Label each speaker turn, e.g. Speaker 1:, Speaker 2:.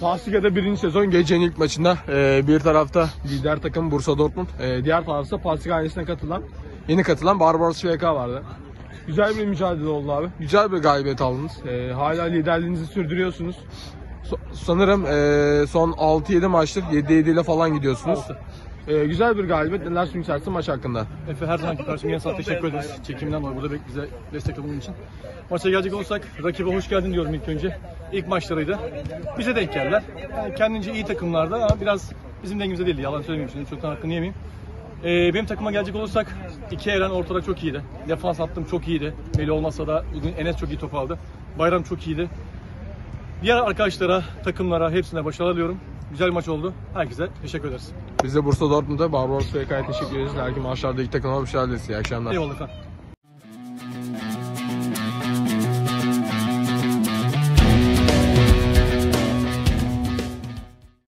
Speaker 1: Bundesliga'da birinci sezon gecenin ilk maçında e, bir tarafta lider takım Bursa Dortmund, e, diğer tarafta Pasig ailesine katılan, yeni katılan Barbaros FK vardı. Güzel bir mücadele oldu abi. Güzel bir galibiyet aldınız. E, hala liderliğinizi sürdürüyorsunuz. So- sanırım e, son 6-7 maçtır 7-7 ile falan gidiyorsunuz.
Speaker 2: Altı.
Speaker 1: E, güzel bir galibiyet. Neler söylersin maç hakkında?
Speaker 2: Efe her zamanki karşıma yine sana teşekkür ederiz. Çekiminden dolayı burada bize destek olduğun için. Maça gelecek olursak rakibe hoş geldin diyorum ilk önce. İlk maçlarıydı. Bize denk geldiler. Yani kendince iyi takımlardı ama biraz bizim dengimize değildi. Yalan söylemeyeyim şimdi. Çoktan hakkını yemeyeyim. Ee, benim takıma gelecek olursak iki Eren ortada çok iyiydi. Defans hattım çok iyiydi. Meli olmasa da bugün Enes çok iyi top aldı. Bayram çok iyiydi. Diğer arkadaşlara, takımlara hepsine başarılar diliyorum. Güzel maç oldu. Herkese teşekkür ederiz.
Speaker 1: Biz de Bursa Dortmund'a Barbaros FK'ya teşekkür ederiz. Belki maçlarda ilk takıma bir şeyler. İyi akşamlar.
Speaker 2: Eyvallah efendim.